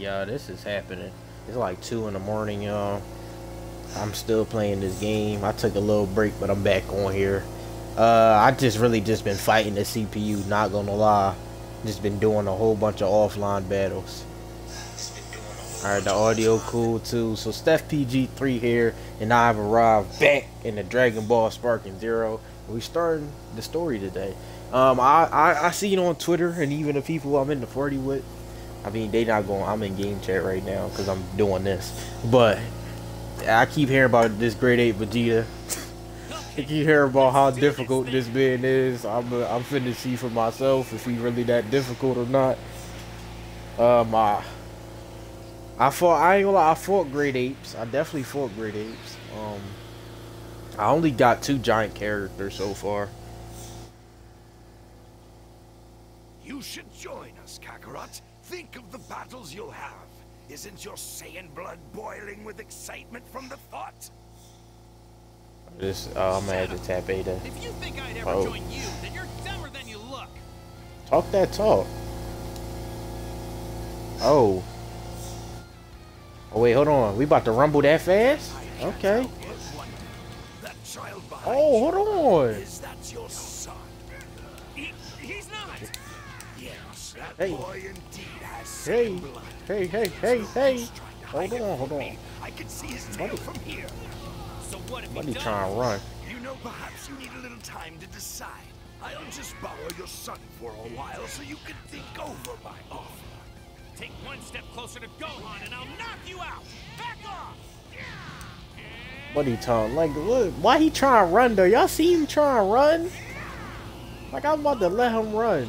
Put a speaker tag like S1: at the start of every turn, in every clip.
S1: Yeah, this is happening. It's like 2 in the morning, y'all. I'm still playing this game. I took a little break, but I'm back on here. Uh, I just really just been fighting the CPU, not gonna lie. Just been doing a whole bunch of offline battles. Alright, the audio cool too. So Steph PG3 here, and I've arrived back in the Dragon Ball Sparking Zero. We starting the story today. Um, I, I, I see it on Twitter, and even the people I'm in the 40 with. I mean, they not going. I'm in game chat right now because I'm doing this. But I keep hearing about this Great Ape Vegeta. I keep hearing about how difficult this man is. I'm I'm finna see for myself if he really that difficult or not. Um, I, I fought. I ain't gonna lie. I fought Great Apes. I definitely fought Great Apes. Um, I only got two giant characters so far.
S2: You should join us, Kakarot. Think of the battles you'll have. Isn't your Saiyan blood boiling with excitement from the thought?
S1: This, uh, I'm gonna have to tap Ada.
S3: If you think I'd ever
S1: Oh.
S3: join you, then you're dumber than you look.
S1: Talk that talk. Oh. Oh wait, hold on. We about to rumble that fast? Okay.
S2: That child
S1: Oh, hold on.
S2: you, is that your son?
S3: He, he's not.
S2: Yes, that
S1: Hey.
S2: boy indeed has
S1: Hey,
S2: Saiyan blood.
S1: hey, hey, hey, hey.
S2: He's trying to
S1: Hold on, hold on.
S2: I can see his tail from here.
S3: So what if
S1: What
S3: he
S1: he trying to run?
S2: You know, perhaps you need a little time to decide. I'll just borrow your son for a while so you can think over my offer.
S3: Take one step closer to Gohan and I'll knock you out. Back off.
S1: What he trying? Like, what? Why he trying to run though? Y'all see him trying to run? Like I'm about to let him run.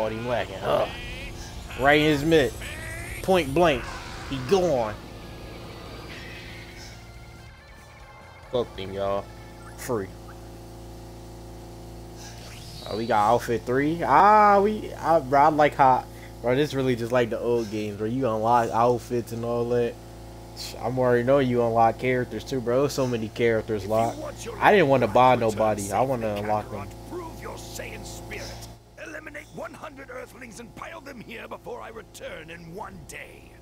S1: Caught him lacking. Huh. Right in his mid. Point blank. He gone. Fucked him, y'all. Free. Oh, we got outfit three. Ah, we. I, bro, I like how. Bro, this really just like the old games where you unlock outfits and all that. I'm already know you unlock characters too, bro. So many characters locked. I didn't want to buy nobody. I want to unlock them.
S2: Kakarot, Prove your Saiyan spirit. Eliminate 100 Earthlings and pile them here before I return in one day.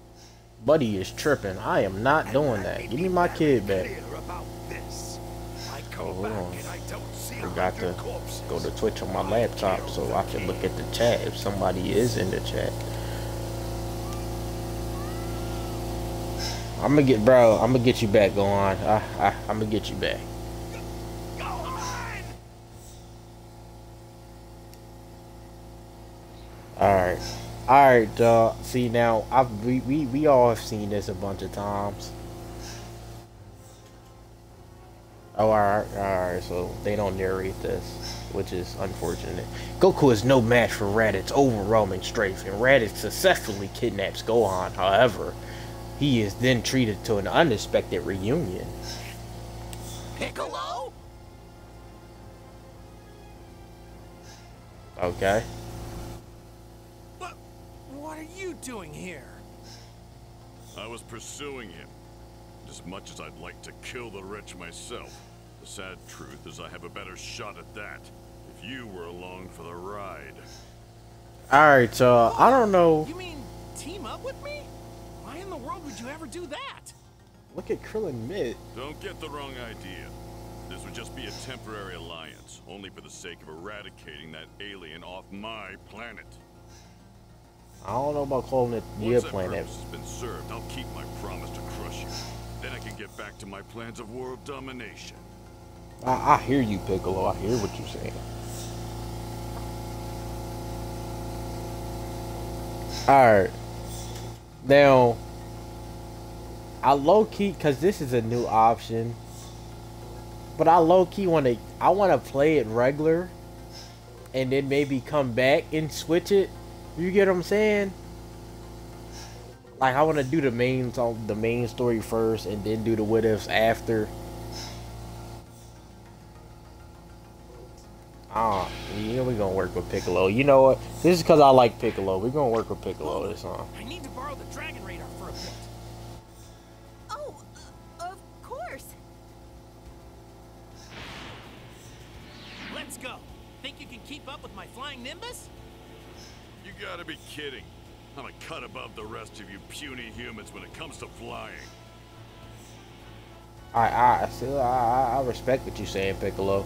S1: Buddy is tripping. I am not
S2: And
S1: doing that. Give me my kid back.
S2: about this. I go
S1: hold
S2: back
S1: on.
S2: and I don't see
S1: Forgot to
S2: corpses.
S1: go to Twitch on my laptop so I can look at the chat if somebody is in the chat. I'm gonna get, bro. I'm gonna get you back, Gohan. I, I, I'm gonna get you back.
S2: Gohan!
S1: All right, all right, dog. See now, I've we, we we all have seen this a bunch of times. Oh, all right, all right. So they don't narrate this, which is unfortunate. Goku is no match for Raditz overwhelming strength, and Raditz successfully kidnaps Gohan. However, he is then treated to an unexpected reunion.
S3: Piccolo?
S1: Okay.
S3: What? What are you doing here?
S4: I was pursuing him. As much as I'd like to kill the wretch myself, the sad truth is I have a better shot at that if you were along for the ride.
S1: All right, uh, I don't know.
S3: You mean team up with me? Why in the world would you ever do that?
S1: Look at Krillin Mid.
S4: Don't get the wrong idea. This would just be a temporary alliance, only for the sake of eradicating that alien off my planet.
S1: I don't know about calling it your
S4: Once that
S1: planet.
S4: has been served, I'll keep my promise to crush you. Then I can get back to my plans of world domination.
S1: I, I hear you, Piccolo. I hear what you're saying. Alright. Now, I low key, because this is a new option, but I low key want to, I want to play it regular and then maybe come back and switch it. You get what I'm saying? Like, I want to do the main, the main story first and then do the what ifs after. Ah, yeah, we're gonna work with Piccolo. You know what? This is because I like Piccolo. We're gonna work with Piccolo this time.
S3: I need to borrow the Dragon Radar for a bit.
S5: Oh, uh, of course.
S3: Let's go. Think you can can keep up with my flying Nimbus?
S4: Gotta be kidding. I'm a cut above the rest of you puny humans when it comes to flying.
S1: I I still I, I I respect what you're saying, Piccolo.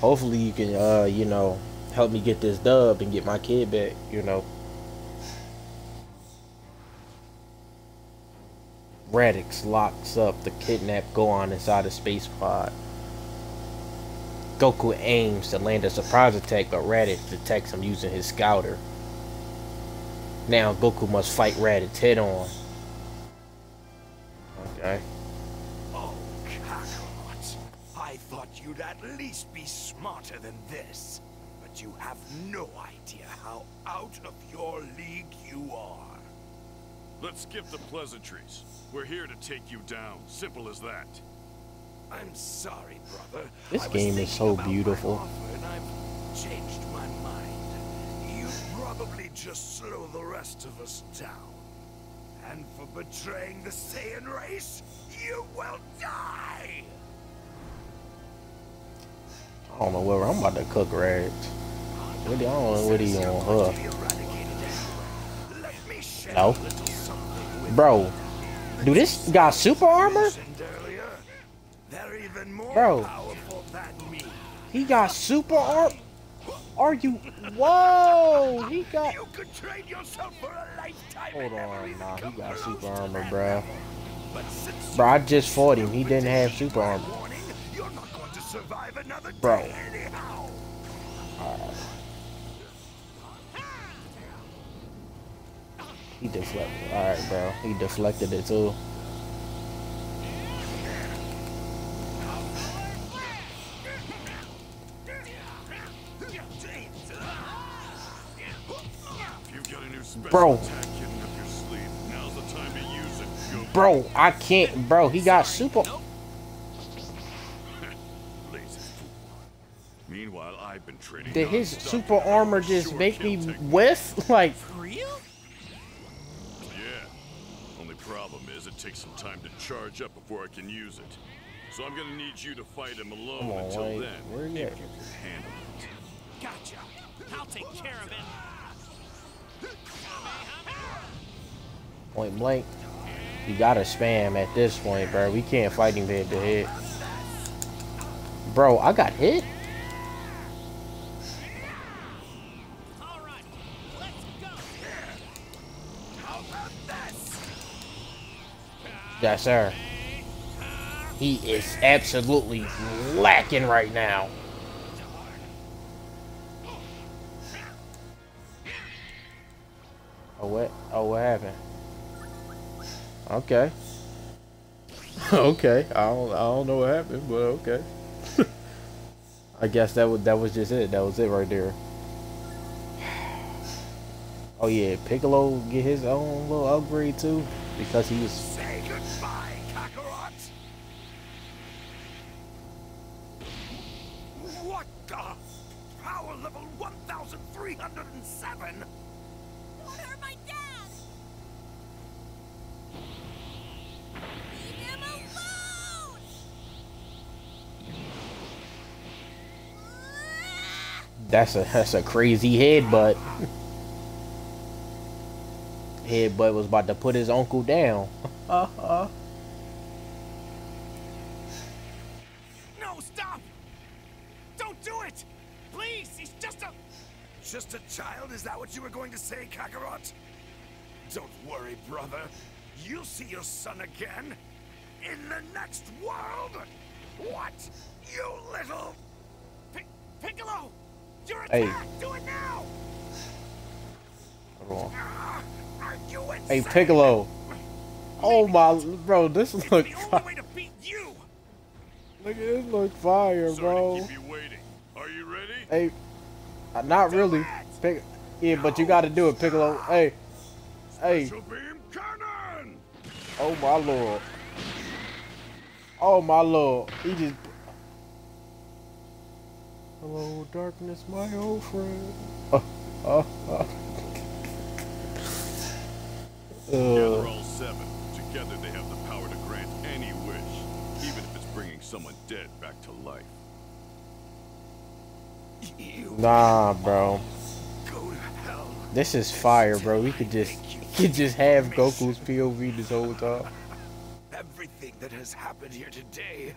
S1: Hopefully you can uh you know help me get this dub and get my kid back. You know. Raditz locks up the kidnapped Gohan inside a space pod. Goku aims to land a surprise attack, but Raditz detects him using his scouter. Now Goku must fight Raditz head on. Okay.
S2: Oh, Kakarot. I thought you'd at least be smarter than this. But you have no idea how out of your league you are.
S4: Let's skip the pleasantries. We're here to take you down. Simple as that.
S2: I'm sorry, brother.
S1: This
S2: I was
S1: game is
S2: thinking
S1: so
S2: about my
S1: beautiful.
S2: Probably just slow the rest of us down. And for betraying the Saiyan race, you will die!
S1: I don't know where I'm about to cook Raditz. What do- I don't what he
S2: you're
S1: on her.
S2: be eradicated anyway, let me share
S1: No.
S2: a little something with
S1: Bro, do this got super armor?
S2: mentioned earlier. They're even more
S1: Bro.
S2: powerful than me.
S1: He got super armor? Are you? Whoa! He got.
S2: You could train yourself for a lifetime
S1: Hold on, nah, he got super armor,
S2: bro. But
S1: Bro, I just fought him. He didn't have super armor.
S2: warning, You're not going to survive another
S1: Bro.
S2: day anyhow.
S1: He deflected. All right, bro. He deflected it too.
S4: Go
S1: Bro, I can't. Bro, he got super.
S4: Meanwhile, I've been training.
S1: Did his super armor just
S4: short
S1: make me
S4: technique.
S1: whiff? Like,
S3: real?
S4: Yeah. Only problem is it takes some time to charge up before I can use it. So I'm gonna need you to fight him alone
S1: on,
S4: until
S1: Wayne.
S4: then.
S1: Where you
S4: if you can handle it.
S3: Gotcha. I'll take care of it.
S1: Point blank. You gotta spam at this point, bro. We can't fight him head to head. Bro, I got hit? Yes, sir. He is absolutely lacking right now. What? Oh, what happened? Okay. okay. I don't, I don't know what happened, but okay. I guess that was that was just it. That was it right there. Oh yeah, Piccolo get his own little upgrade too because he was
S2: Say goodbye, Kakarot. What the? Power level 1,307?
S5: Don't
S1: That's a that's a crazy headbutt. headbutt was about to put his uncle down.
S3: No, stop! Don't do it! Please, he's just a...
S2: Just a child? Is that what you were going to say, Kakarot? Don't worry, brother. You'll see your son again. In the next world. What? You little...
S3: Pic Piccolo! Your
S1: Hey.
S3: Do it now!
S1: Hold on.
S2: Are you
S1: Hey
S2: insane?
S1: Piccolo. Oh my bro, this
S3: It's
S1: look
S3: the only way to beat you!
S1: look at this look fire, bro.
S4: to keep you waiting. Are you ready?
S1: Hey, uh, not really. Pic- yeah, but you got to do it, Piccolo. Hey, hey.
S4: Special beam cannon!
S1: Oh my lord. Oh my lord. He just. Hello, darkness, my old friend. Uh, uh, uh.
S4: Gather all seven. Together they have the power to grant any wish, even if it's bringing someone dead back to life.
S2: You
S1: Nah, bro.
S2: go to hell.
S1: This is fire, bro. We could just, you could just have Goku's POV this whole time.
S2: Everything that has happened here today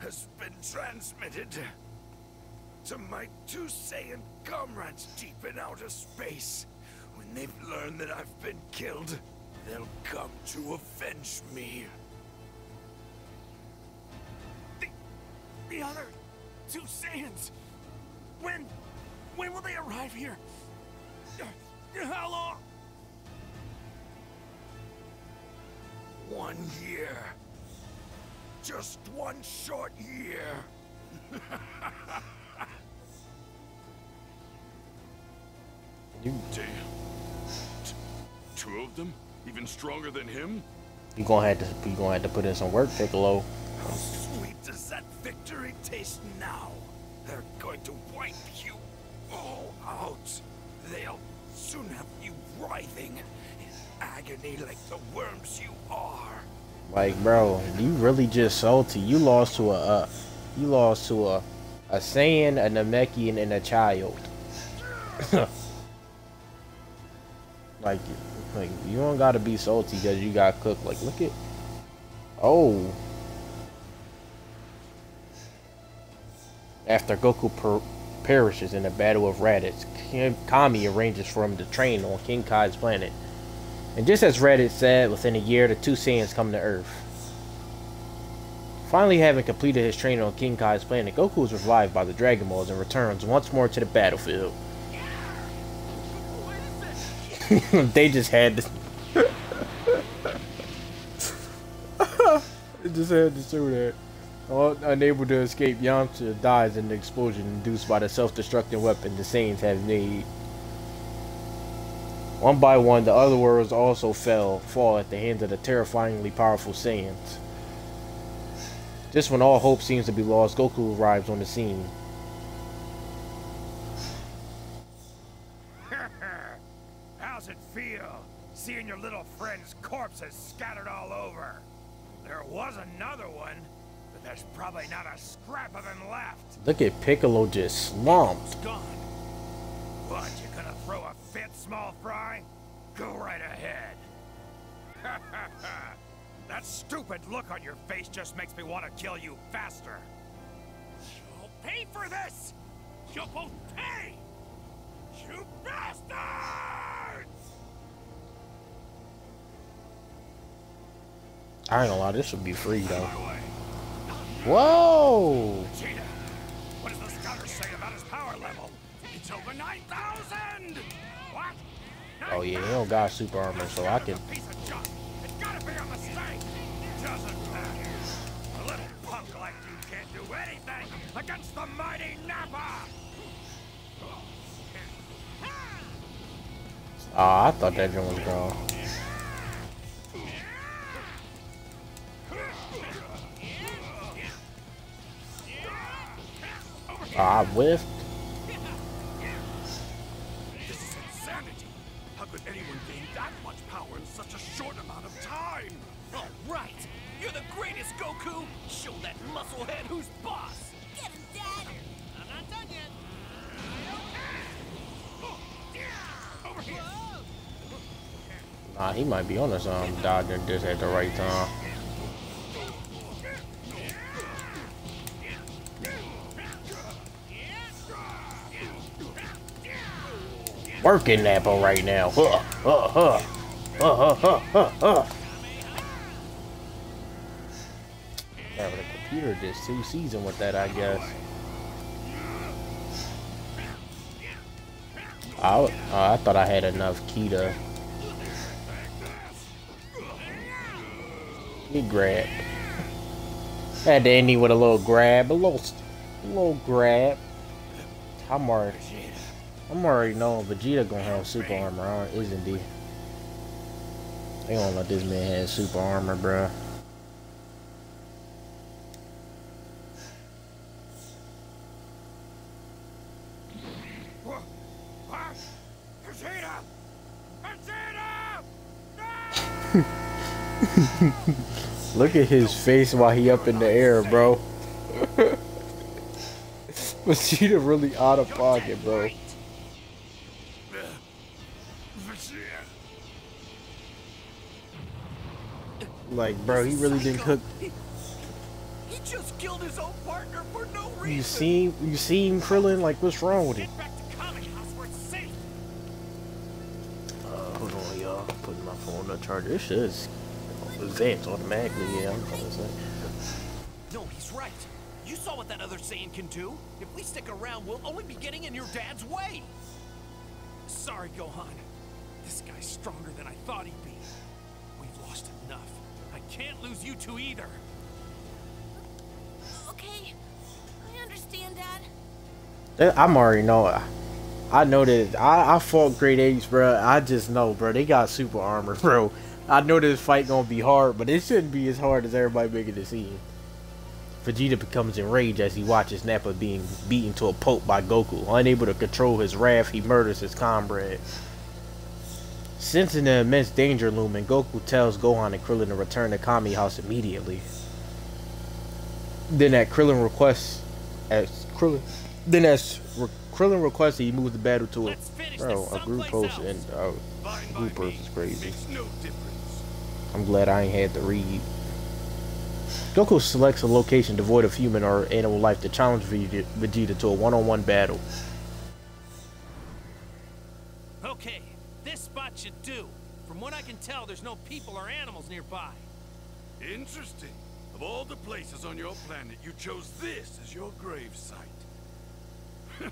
S2: has been transmitted to my two Saiyan comrades deep in outer space. When they've learned that I've been killed, they'll come to avenge me.
S6: The, the other two Saiyans. When, when will they arrive here? How long?
S2: One year. Just one short year.
S1: You,
S4: Damn. T- two of them? Even stronger than him?
S1: you gonna have to, you gonna have to put in some work, Piccolo.
S2: How sweet does that victory taste now? They're going to wipe you all out. They'll soon have you writhing in agony like the worms you are.
S1: Like, bro, you really just salty. You lost to a, uh, you lost to a, a Saiyan, a Namekian, and a child. like, like you don't gotta be salty because you got cooked. Like, look at, oh. After Goku per perishes in the Battle of Raditz, Kami arranges for him to train on King Kai's planet. And just as Raditz said, within a year, the two Saiyans come to Earth. Finally having completed his training on King Kai's planet, Goku is revived by the Dragon Balls and returns once more to the battlefield. they just had to... they just had to do that. All unable to escape, Yamcha dies in the explosion induced by the self-destructing weapon the Saiyans have made. One by one, the other worlds also fell, fall at the hands of the terrifyingly powerful Saiyans. Just when all hope seems to be lost, Goku arrives on the scene.
S6: How's it feel, seeing your little friend's corpses scattered all over? There was another one, but there's probably not a scrap of him left.
S1: Look at Piccolo just slumped.
S6: Gone. What, you gonna throw a fit, small fry? Go right ahead. that stupid look on your face just makes me want to kill you faster. You'll pay for this! You'll both pay! You bastards!
S1: I ain't gonna lie, this would be free though. Whoa!
S6: Vegeta, what does the scouter say about his power level? It's over 9,000! What?
S1: Oh yeah, he don't got super armor, so I can.
S6: Piece of junk. It's gotta be a mistake. Doesn't matter. A little punk like you can't do anything against the mighty Nappa.
S1: Ah, I thought that one was gone. Ah, I whiffed.
S6: This is insanity. How could anyone gain that much power in such a short amount of time?
S7: All right, you're the greatest, Goku. Show that musclehead who's boss.
S5: Get him, Dad!
S6: I'm not done yet. Over here.
S1: Nah, he might be on us. something. Dodging this at the right time. Working Nappa right now. Huh, huh, huh. Huh, huh, huh, huh, huh. Yeah, but the computer just too seasoned with that, I guess. I, oh, I thought I had enough key to He grabbed. Had to end with a little grab, a little, a little grab. I'm already, I'm already knowing Vegeta gonna have super armor, on, isn't he? They gonna let this man have super armor, bruh. Look at his face while he up in the air, bro. Vegeta really out of pocket, bro. Like, bro, he really didn't cook.
S6: He just killed his own partner for no reason.
S1: You seen, you seen Krillin? Like, what's wrong with him?
S6: Get back to Kami House where it's safe.
S1: Uh, hold on, y'all. Putting my phone on charger. This shit is advanced automatically. Yeah, I'm gonna say.
S6: No, he's right. You saw what that other Saiyan can do. If we stick around, we'll only be getting in your dad's way. Sorry, Gohan. This guy's stronger than I thought he'd be. We've lost enough. I can't lose you two either.
S5: Okay. I understand, Dad.
S1: That- I'm already know. I- I know that I, I fought Great Apes, bro. I just know, bro. They got super armor, bro. I know this fight gonna be hard, but it shouldn't be as hard as everybody making it seem. Vegeta becomes enraged as he watches Nappa being beaten to a pulp by Goku. Unable to control his wrath, he murders his comrade. Sensing the immense danger looming, Goku tells Gohan and Krillin to return to Kami House immediately. Then at Krillin requests, as Krillin, then as Re- Krillin requests, he moves the battle to a bro a group post
S6: else.
S1: and uh,
S4: Fine by
S1: group post is crazy.
S4: No.
S1: I'm glad I ain't had to read. Goku selects a location devoid of human or animal life to challenge Vegeta, Vegeta to a one-on-one battle.
S6: Okay, this spot should do. From what I can tell, there's no people or animals nearby.
S4: Interesting. Of all the places on your planet, you chose this as your grave site.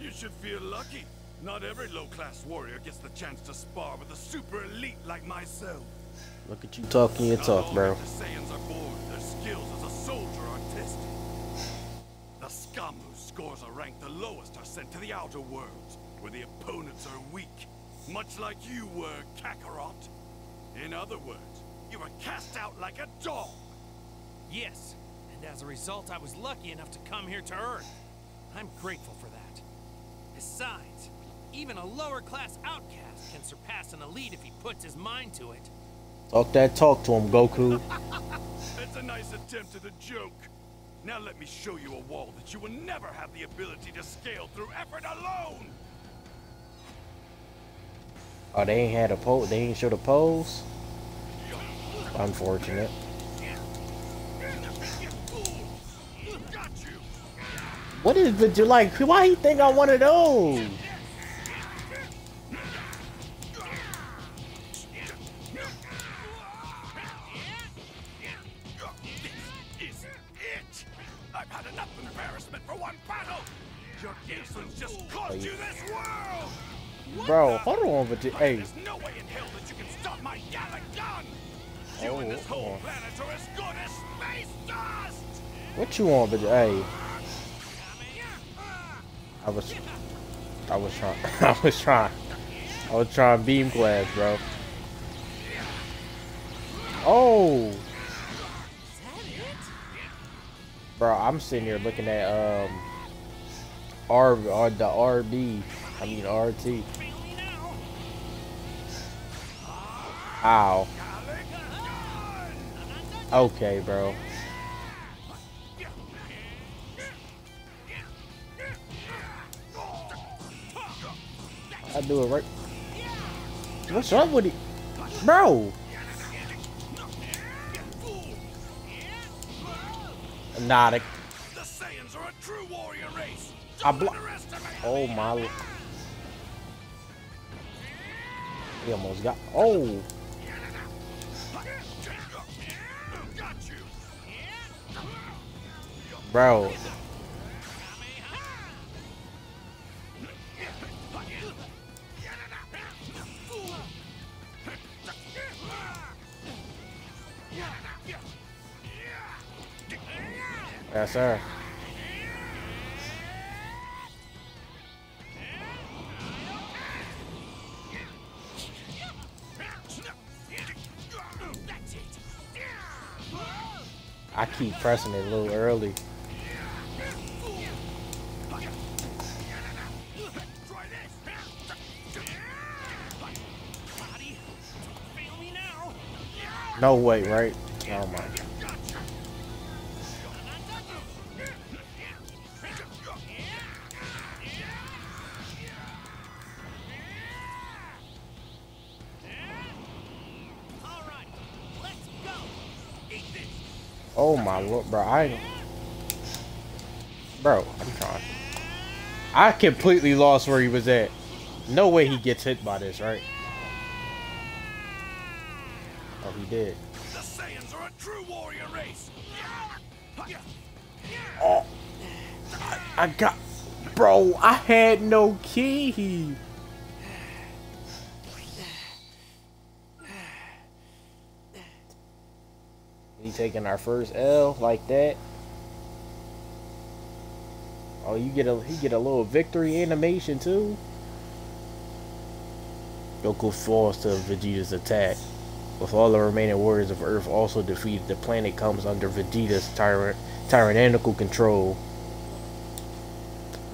S4: you should feel lucky. Not every low-class warrior gets the chance to spar with a super elite like myself.
S1: Look at you talking your
S4: Not
S1: talk, bro.
S4: The Saiyans are born. Their skills as a soldier are tested. The scum whose scores are ranked the lowest are sent to the outer worlds, where the opponents are weak, much like you were, Kakarot. In other words, you were cast out like a dog.
S6: Yes, and as a result, I was lucky enough to come here to Earth. I'm grateful for that. Besides, even a lower class outcast can surpass an elite if he puts his mind to it.
S1: Talk that talk to him, Goku.
S4: That's a nice attempt at a joke. Now let me show you a wall that you will never have the ability to scale through effort alone.
S1: Oh, they ain't had a pose. They ain't show the pose. Unfortunate. What is the like? Why he think one of those? Bro,
S4: the-
S1: hold on, Vegeta. Hey,
S4: There's no way in hell that you can stop my gun! You
S1: Oh,
S4: and this whole
S1: oh.
S4: planet are as good as space dust!
S1: what you want, Vegeta? Hey, I was, I was trying, I was trying, I was trying beam class, bro. Oh, bro, I'm sitting here looking at um, R, or the RB, I mean RT. Ow. Okay, bro. I do it right. What's up with it, bro? Nah, the! I
S4: Don't
S1: blo- oh my. He almost got. Oh, bro. Yes, sir. I keep pressing it a little early. No way, right? Oh my. Oh my lord, bro! I, bro, I'm trying. I completely lost where he was at. No way he gets hit by this, right?
S2: The Saiyans are a true warrior race.
S1: Oh, I, I got, bro. I had no key. He taking our first L like that. Oh, you get a he get a little victory animation too. Goku falls to Vegeta's attack. With all the remaining warriors of Earth also defeated, the planet comes under Vegeta's tyrant tyrannical control.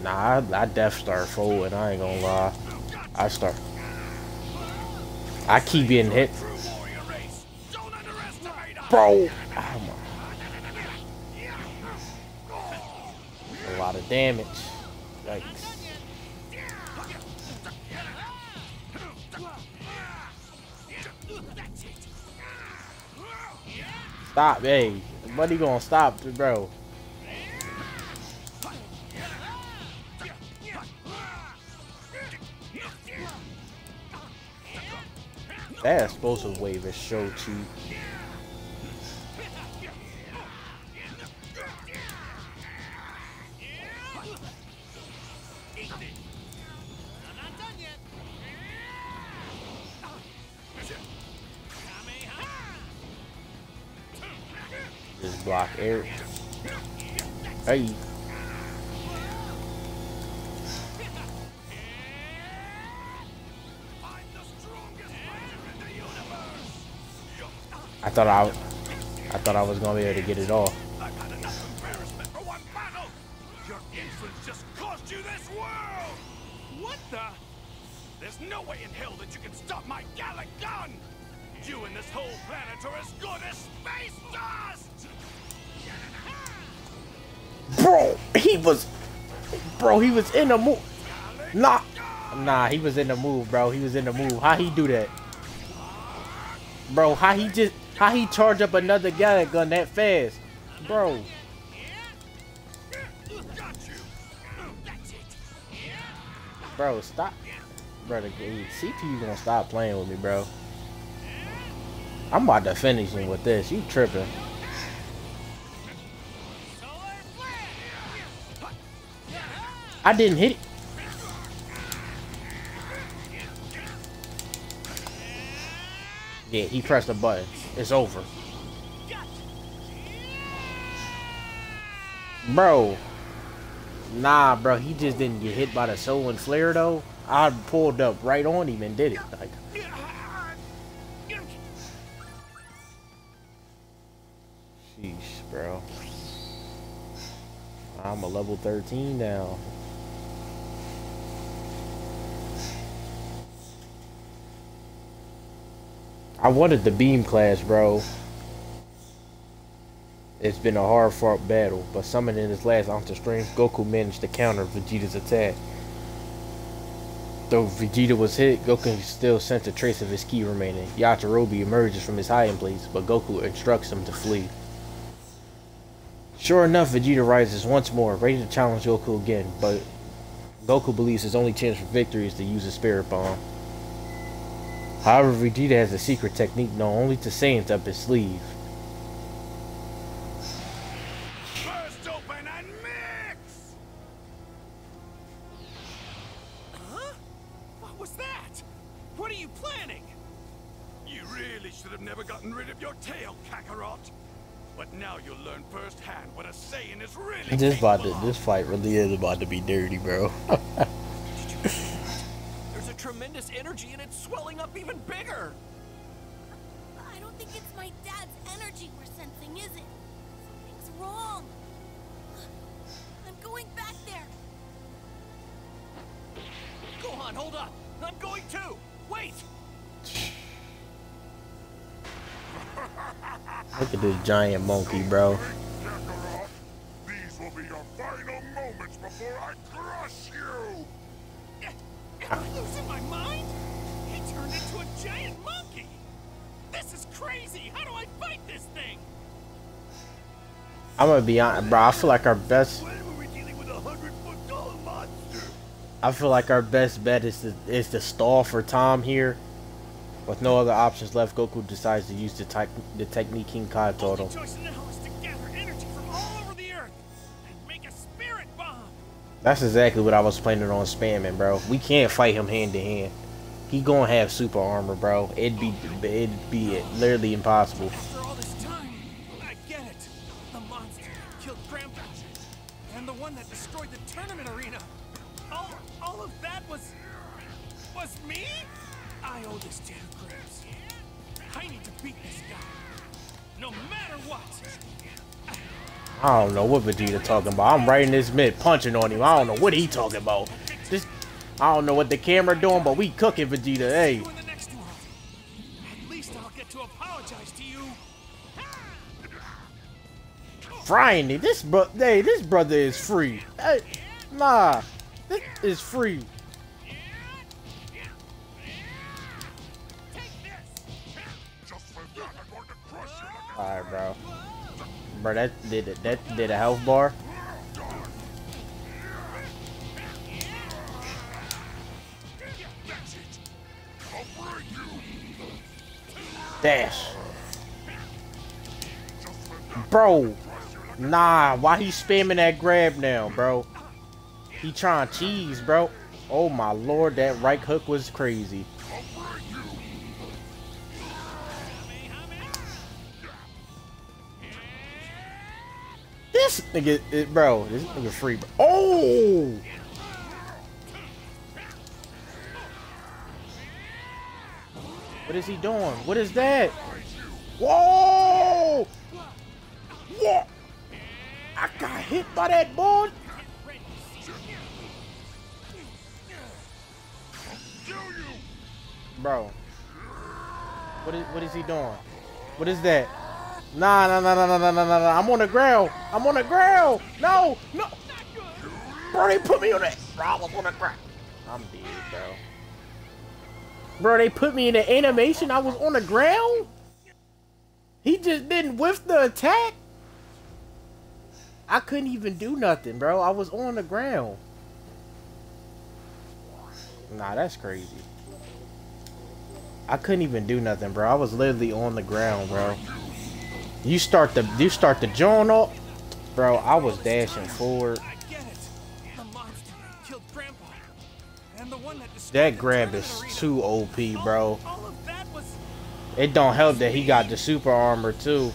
S1: Nah, I, I Death Star forward. I ain't gonna lie. I start. I keep getting hit, bro. Oh. A lot of damage. Yikes. Stop, hey. Buddy gonna stop, bro. That explosive wave is so cheap. Block air. Hey. I thought I, I thought I was gonna be able to get it off.
S2: I've had enough embarrassment for one battle. Your insolence just cost you this world. What the? There's no way in hell that you can stop my Galick Gun. You and this whole planet are as good as space dust.
S1: Bro, he was, bro, he was in the move. Nah, nah, he was in the move, bro. He was in the move. How he do that? Bro, how he just, how he charge up another Galick Gun that fast? Bro, bro, stop. Bro, the CPU gonna stop playing with me, bro. I'm about to finish him with this. You tripping. I didn't hit it. Yeah, he pressed the button. It's over. Bro. Nah, bro. He just didn't get hit by the Solar Flare, though. I pulled up right on him and did it. Like, sheesh, bro. I'm a level 13 now. I wanted the beam clash, bro. It's been a hard fought battle, but summoning his last ounce of strength, Goku managed to counter Vegeta's attack. Though Vegeta was hit, Goku still sent a trace of his ki remaining. Yajirobe emerges from his hiding place, but Goku instructs him to flee. Sure enough, Vegeta rises once more, ready to challenge Goku again, but Goku believes his only chance for victory is to use a Spirit Bomb. However, Vegeta has a secret technique known only to Saiyans up his sleeve.
S2: Burst open and mix.
S6: Huh? What was that? What are you planning?
S2: You really should have never gotten rid of your tail, Kakarot. But now you'll learn firsthand what a Saiyan is really
S1: This about to, this fight really is about to be dirty, bro.
S6: fight this thing?
S1: I'm gonna be honest, bro. I feel like our best.
S2: When were we dealing with a hundred foot tall monster?
S1: I feel like our best bet is to is to stall for Tom here. With no other options left, Goku decides to use the, tech the technique King Kai taught him.
S6: Only choice now is to gather energy from all over the earth and make a spirit bomb.
S1: That's exactly what I was planning on spamming, bro. We can't fight him hand to hand. He gonna have super armor, bro. It'd be it'd be literally impossible.
S6: I
S1: don't know what Vegeta talking about. I'm right in this mid punching on him. I don't know what he talking about. This I don't know what the camera doing, but we cooking Vegeta. Hey. Frying it. This bro, hey, this brother is free. Hey, nah, this is free.
S2: Just for that, I'm going to crush you like
S1: All right, bro. Bro, that did it. That did a health bar. Dash. Bro, nah. Why he spamming that grab now, bro? He trying cheese, bro. Oh my lord, that right hook was crazy. This nigga, it, bro, this nigga free. Oh! What is he doing? What is that? Whoa! What? I got hit by that ball. Bro. What is what is he doing? What is that? Nah, nah, nah, nah, nah, nah, nah, nah, nah. I'm on the ground. I'm on the ground. No, no. Bro, they put me on. Bro, I was on the ground. I'm dead, bro. Bro, they put me in the animation. I was on the ground. He just didn't whiff the attack. I couldn't even do nothing, bro. I was on the ground. Nah, that's crazy. I couldn't even do nothing, bro. I was literally on the ground, bro. You start the you start the joint up, bro. I was dashing forward.
S6: That
S1: grab is too OP, bro. It don't help that he got the super armor too.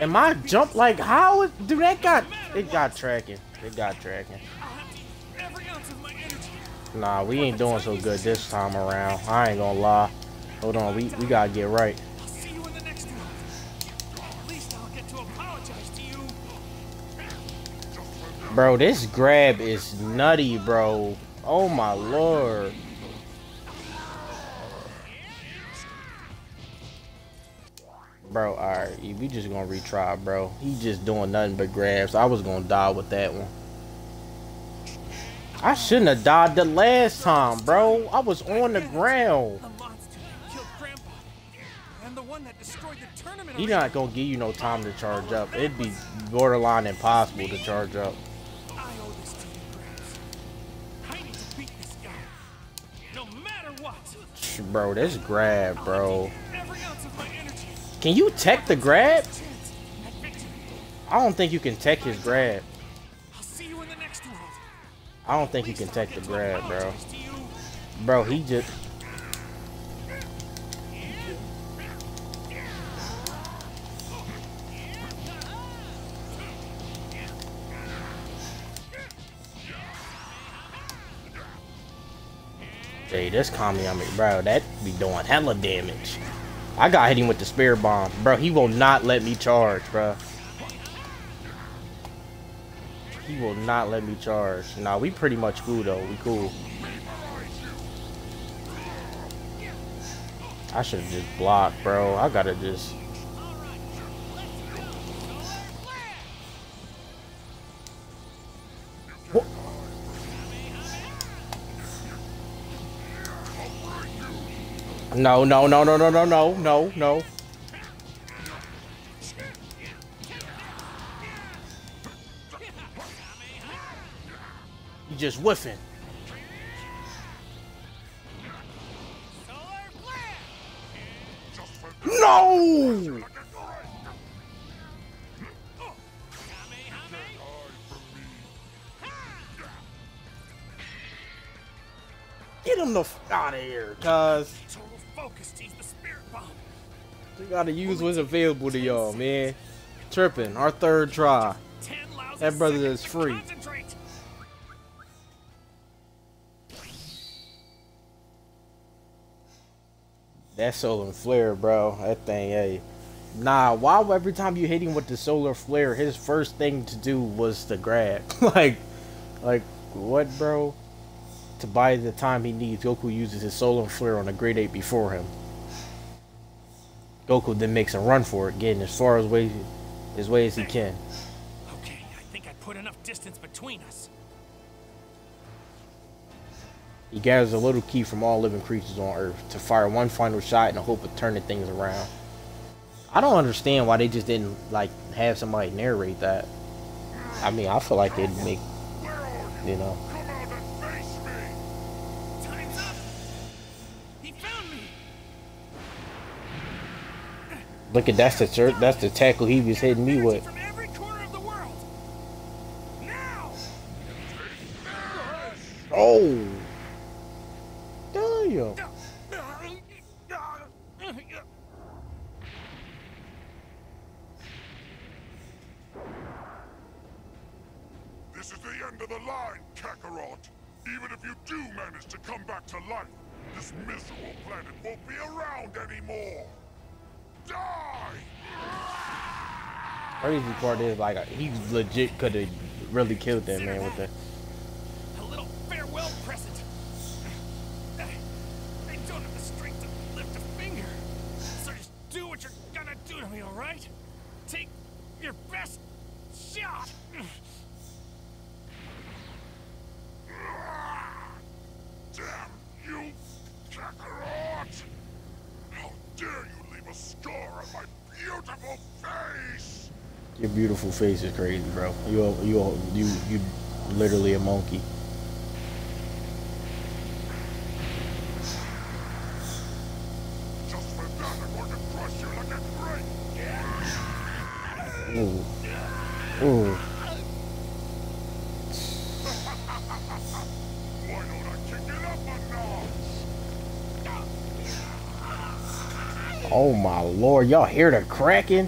S1: Am I jump like how is dude that got it got tracking. It got tracking. Nah, we ain't doing so good this time around. I ain't gonna lie. Hold on, we, we gotta get right. Bro, this grab is nutty, bro. Oh my lord. Bro, alright, we just gonna retry, bro. He just doing nothing but grabs. I was gonna die with that one. I shouldn't have died the last time, bro. I was on the ground.
S6: The monster that killed Grandpa. And the one that destroyed the tournament
S1: He not gonna give you no time to charge up. It'd be borderline impossible to charge up. bro. This grab, bro. Can you tech the grab? I don't think you can tech his grab. I don't think you can tech the grab, bro. Bro, he just... Hey, this Kamehameha, bro, that be doing hella damage. I got hit him with the Spirit Bomb. Bro, he will not let me charge, bro. He will not let me charge. Nah, we pretty much cool, though. We cool. I should have just blocked, bro. I gotta just. No, no, no, no, no, no, no, no, no. You just whiffing. No! Get him the f out of here, cuz gotta use what's available to y'all, man. Tripping, our third try. That brother is free. That solar flare, bro. That thing, hey. Nah, why every time you hit him with the solar flare, his first thing to do was to grab? like, like, what, bro? To buy the time he needs, Goku uses his solar flare on a Great Ape before him. Goku then makes a run for it, getting as far as way, as way as he can.
S6: Okay, I think I put enough distance between us.
S1: He gathers a little ki from all living creatures on Earth to fire one final shot in the hope of turning things around. I don't understand why they just didn't like have somebody narrate that. I mean, I feel like they'd make,
S8: Where are you?
S1: you know.
S8: Come out and face me!
S6: Time's up. He found me.
S1: Look at that's the shirt, that's the tackle he was hitting me with.
S6: From every corner of the world. Now.
S1: Oh, damn!
S8: This is the end of the line, Kakarot. Even if you do manage to come back to life, this miserable planet won't be around anymore. Die!
S1: Crazy part is like he legit could have really killed that man with that.
S6: A little farewell present. I I don't have the strength to lift a finger. So just do what you're gonna do to me, alright? Take your best shot.
S8: Damn you, Kakarot! How dare you leave a scar on my beautiful face!
S1: Your beautiful face is crazy, bro. You a- you a- you you literally a monkey.
S8: Just for that, I'm going to crush you like a grape!
S1: Ooh, ooh.
S8: Why don't I kick it up a notch?
S1: Oh my lord, y'all hear the cracking?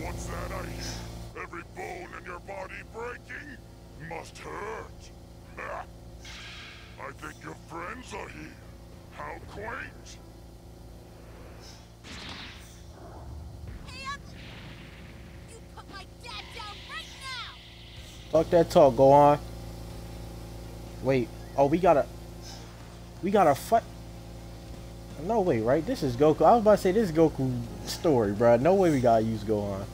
S8: What's that I hear? Every bone in your body breaking? Must hurt. Ha! I think your friends are here. How quaint.
S5: Hey, Ugly! You put my dad down right now!
S1: Talk that talk, go on. Wait, oh we gotta we gotta fight. No way, right? This is Goku. I was about to say this is Goku story, bro. No way we gotta use Gohan.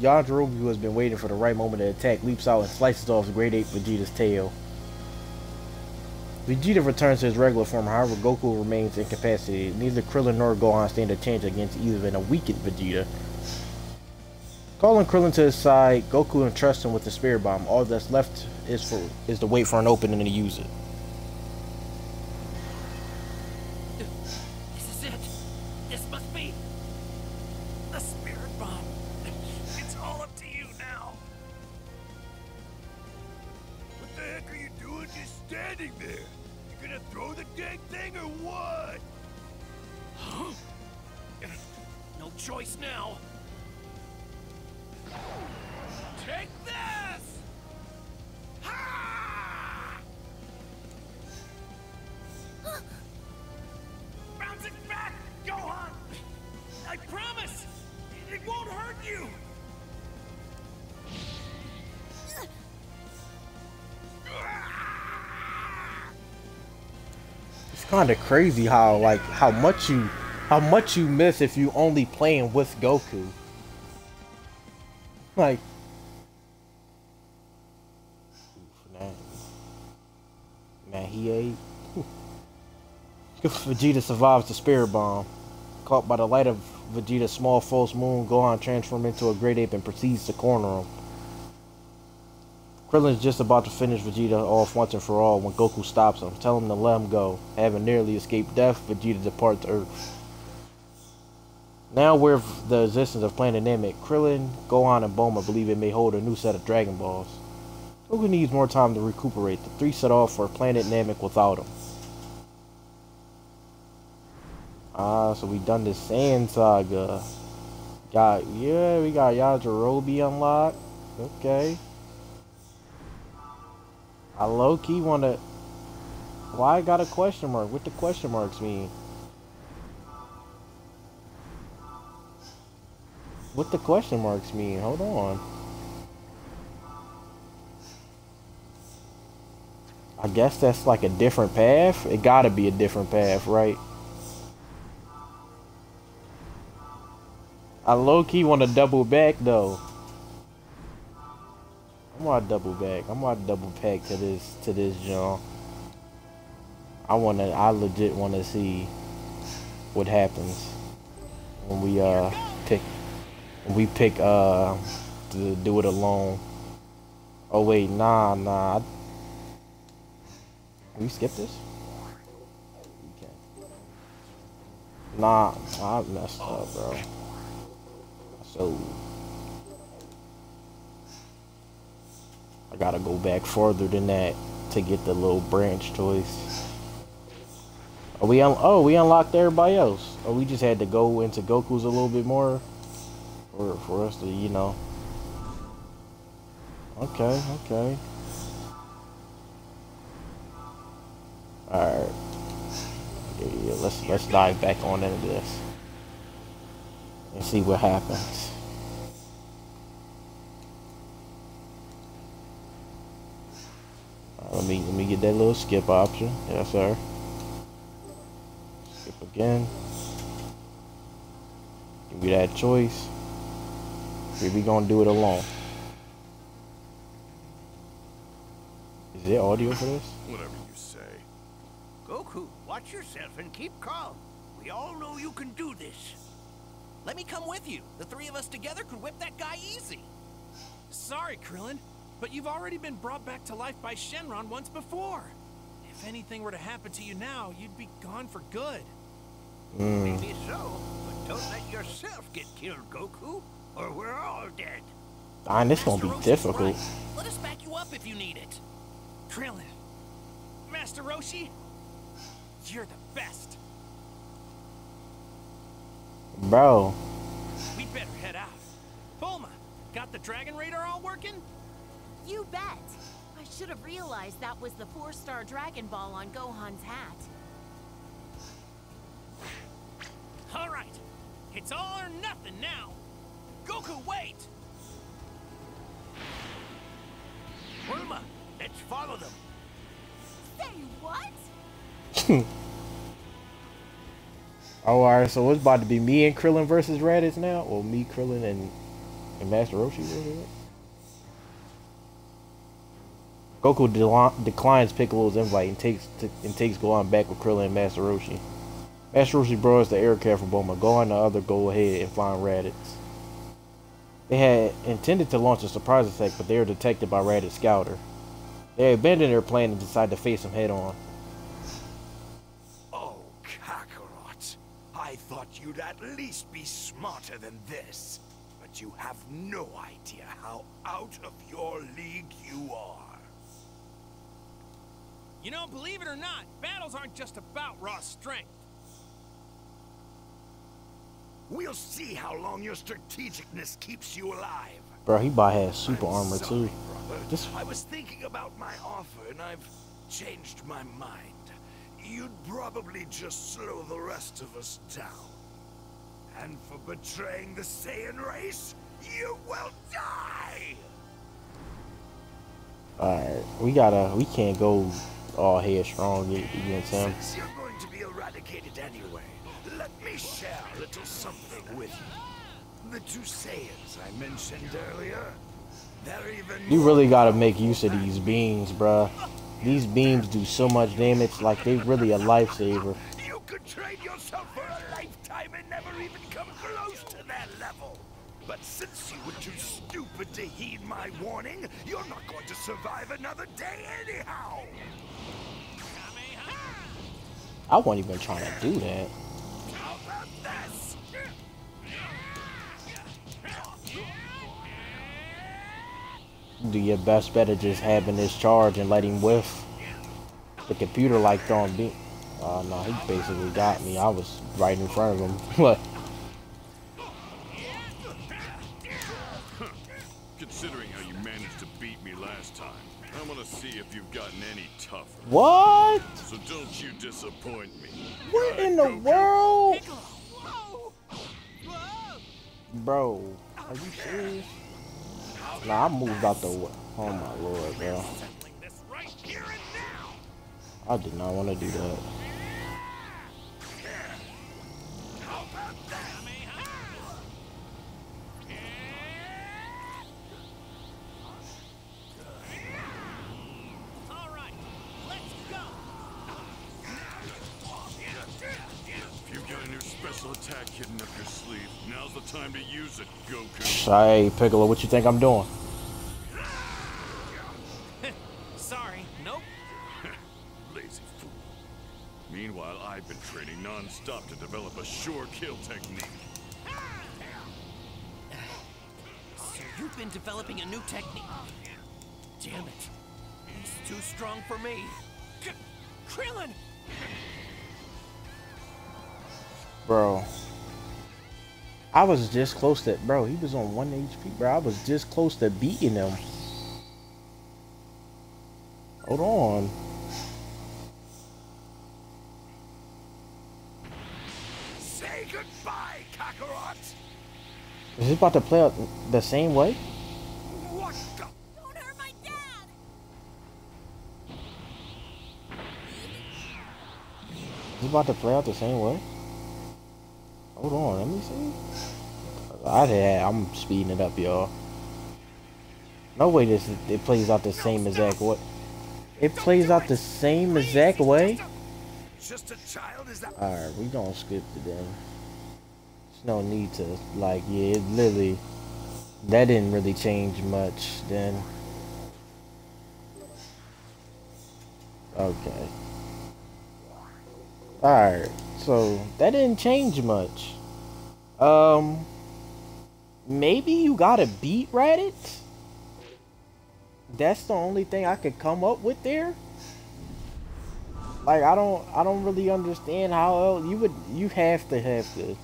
S1: Yajirobe, who has been waiting for the right moment to attack, leaps out and slices off Great Ape Vegeta's tail. Vegeta returns to his regular form, however, Goku remains incapacitated. Neither Krillin nor Gohan stand a chance against even a weakened Vegeta. Calling Krillin to his side, Goku entrusts him with the Spirit Bomb. All that's left is for is to wait for an opening to use it. Kind of crazy how like how much you how much you miss if you only playing with Goku. Like man, man he ate. Vegeta survives the Spirit Bomb. Caught by the light of Vegeta's small false moon, Gohan transforms into a great ape and proceeds to corner him. Krillin's just about to finish Vegeta off once and for all when Goku stops him, telling him to let him go. Having nearly escaped death, Vegeta departs Earth. Now of the existence of Planet Namek, Krillin, Gohan, and Bulma believe it may hold a new set of Dragon Balls. Goku needs more time to recuperate. The three set off for Planet Namek without him. Ah, so we done the Saiyan Saga. Got, yeah, we got Yajirobe unlocked. Okay. I low-key wanna... Why I got a question mark? What the question marks mean? What the question marks mean? Hold on. I guess that's like a different path. It gotta be a different path, right? I low-key want to double back though. I'm gonna double back. I'm gonna double back to this to this jump. I wanna I legit wanna see what happens when we uh pick when we pick uh to do it alone. Oh wait, nah nah. Can we skip this? Nah, I messed up, bro. So I gotta go back further than that to get the little branch choice. Are we un oh we unlocked everybody else. Or we just had to go into Goku's a little bit more for for us to, you know. Okay, okay. Alright. Yeah, let's let's dive back on into this. And see what happens. Let me let me get that little skip option. Yes, sir. Skip again. Give me that choice. Here we gonna do it alone. Is there audio for this?
S4: Whatever you say.
S9: Goku, watch yourself and keep calm. We all know you can do this.
S6: Let me come with you. The three of us together could whip that guy easy. Sorry, Krillin, but you've already been brought back to life by Shenron once before. If anything were to happen to you now, you'd be gone for good. Hmm.
S9: Maybe so, but don't let yourself get killed, Goku, or we're all dead.
S1: Ah, Fine, this gonna be
S6: Roshi's
S1: difficult.
S6: right. Let us back you up if you need it. Krillin, Master Roshi, you're the best.
S1: Bro.
S6: We'd better head out. Bulma, got the Dragon Radar all working?
S5: You bet. I should have realized that was the four-star Dragon Ball on Gohan's hat.
S6: All right, it's all or nothing now. Goku, wait!
S9: Bulma, let's follow them.
S5: Say what?
S1: Oh, alright, so it's about to be me and Krillin versus Raditz now? Well, me, Krillin, and, and Master Roshi versus it? Goku de- declines Piccolo's invite and takes and takes Gohan back with Krillin and Master Roshi. Master Roshi borrows the air car from Bulma. Gohan and the other go ahead and find Raditz. They had intended to launch a surprise attack, but they were detected by Raditz Scouter. They abandoned their plan and decided to face him head on.
S2: Oh, Kakarot. I thought you'd at least be smarter than this. But you have no idea how out of your league you are.
S6: You know, believe it or not, battles aren't just about raw strength.
S2: We'll see how long your strategicness keeps you alive.
S1: Bro, he about has super
S2: I'm
S1: armor
S2: sorry,
S1: too.
S2: Brother.
S1: This-
S2: I was thinking about my offer and I've changed my mind. You'd probably just slow the rest of us down. And for betraying the Saiyan race, you will die!
S1: Alright, we gotta, we can't go all headstrong against him.
S2: Since you're going to be eradicated anyway, let me share a little something with you. The two Saiyans I mentioned earlier, they're even
S1: You really gotta make use of these beams, bruh. These beams do so much damage, like they're really a lifesaver.
S2: You could train yourself for a lifetime and never even come close to their level. But since you were too stupid to heed my warning, you're not going to survive another day anyhow!
S1: I wasn't even trying to do that. Do your best bet of just having this charge and letting whiff. The computer like throwing beat. Uh, no, he basically got me. I was right in front of him. What?
S4: Considering how you managed to beat me last time, I want to see if you've gotten any.
S1: What?
S4: So don't you disappoint me.
S1: What in the world? Bro, are you serious? Nah, I moved out the way. Oh my lord, bro.
S3: Settling this right here and now!
S1: I did not want to do that. Hey, Piccolo, what you think I'm doing? I was just close to bro, he was on 1 HP, bro. I was just close to beating him. Hold on.
S2: Say goodbye, Kakarot!
S1: Is this about to play out the same way?
S2: What the?
S5: Don't hurt my dad!
S1: Is this about to play out the same way? Hold on, let me see. I I'm speeding it up, y'all. No way this it plays out the same exact way. It plays out the same exact way.
S2: Just a child? Is that?
S1: Alright, we gonna skip it then. There's no need to like yeah, it literally that didn't really change much then. Okay. Alright, so that didn't change much. Um maybe you gotta beat Raditz? That's the only thing I could come up with there? Like I don't I don't really understand how else you would you have to have to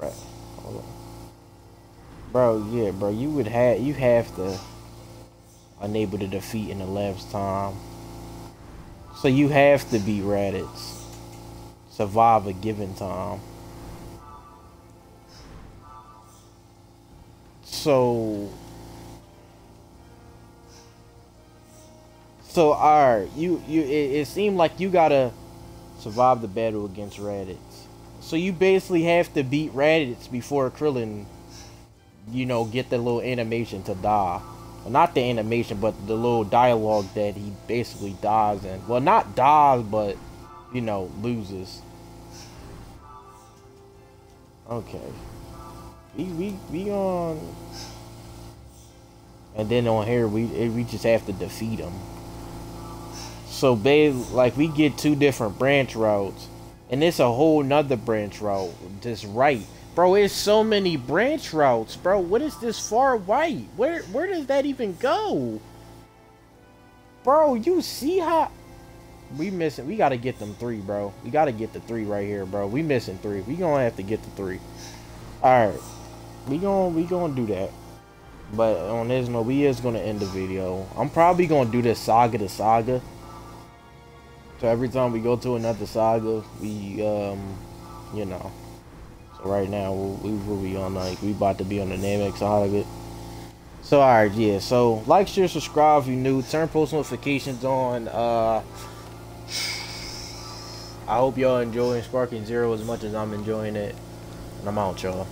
S1: Right. Hold on. Bro, yeah, bro, you would have you have to unable to defeat in the last time. So you have to beat Raditz. Survive a given time. So So alright, you you it, it seemed like you gotta survive the battle against Raditz. So you basically have to beat Raditz before Krillin, you know, get the little animation to die. Well, not the animation, but the little dialogue that he basically dies in. Well, not dies, but you know, loses. Okay. We we we on. And then on here we eh, we just have to defeat them. So babe, like we get two different branch routes, and it's a whole nother branch route just right, bro. It's so many branch routes, bro. What is this far right? Where where does that even go, bro? You see how we missing? We gotta get them three, bro. We gotta get the three right here, bro. We missing three. We gonna have to get the three. All right, we gonna we gonna do that. But on this note, we is gonna end the video. I'm probably gonna do this saga to saga. So every time we go to another saga, we, um, you know. So right now, we will be on, like, we about to be on the Namek saga. So, alright, yeah. So, like, share, subscribe if you're new. Turn post notifications on. Uh, I hope y'all enjoying Sparking Zero as much as I'm enjoying it. And I'm out, y'all.